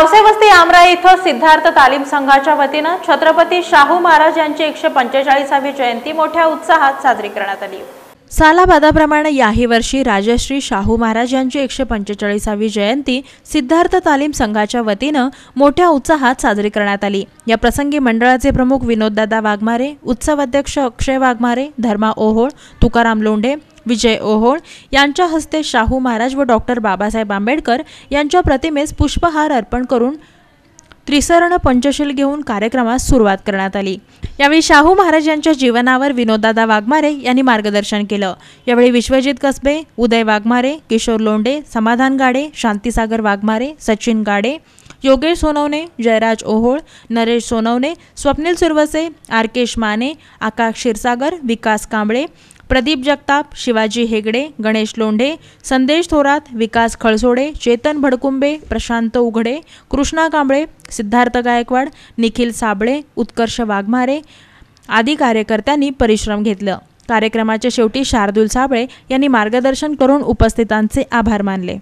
नावसे वस्ती आमरा इथं सिद्धार्थ तालीम संघाच्या वतीनं छत्रपती शाहू महाराज यांची एकशे पंचेचाळीसावी जयंती मोठ्या उत्साहात साजरी करण्यात आली. सालाबादाप्रमाणे याही वर्षी राजश्री शाहू महाराज यांची एकशे पंचेचाळीसावी जयंती सिद्धार्थ तालीम संघाच्या वतीनं मोठ्या उत्साहात साजरी करण्यात आली. या प्रसंगी मंडळाचे प्रमुख विनोददादा वाघमारे उत्सव अध्यक्ष अक्षय वाघमारे धर्मा ओहोळ तुकाराम लोंढे विजय ओहोळ यांच्या हस्ते शाहू महाराज व डॉक्टर बाबासाहेब आंबेडकर यांच्या प्रतिमेस पुष्पहार अर्पण करून त्रिसरण पंचशील घेऊन कार्यक्रमास सुरुवात करण्यात आली. यावेळी शाहू महाराज यांच्या जीवनावर विनोददादा वाघमारे यांनी मार्गदर्शन केलं. यावेळी विश्वजित कसबे उदय वाघमारे किशोर लोंडे समाधान गाडे शांतीसागर वाघमारे सचिन गाडे योगेश सोनवणे जयराज ओहोळ नरेश सोनवणे स्वप्नील सुरवसे आरकेश माने आकाश क्षीरसागर विकास कांबळे प्रदीप जगताप शिवाजी हेगडे गणेश लोंढे संदेश थोरात विकास खळसोडे चेतन भडकुंबे प्रशांत उघडे कृष्णा कांबळे सिद्धार्थ गायकवाड निखिल साबळे उत्कर्ष वाघमारे आदी कार्यकर्त्यांनी परिश्रम घेतलं. कार्यक्रमाच्या शेवटी शार्दूल साबळे यांनी मार्गदर्शन करून उपस्थितांचे आभार मानले.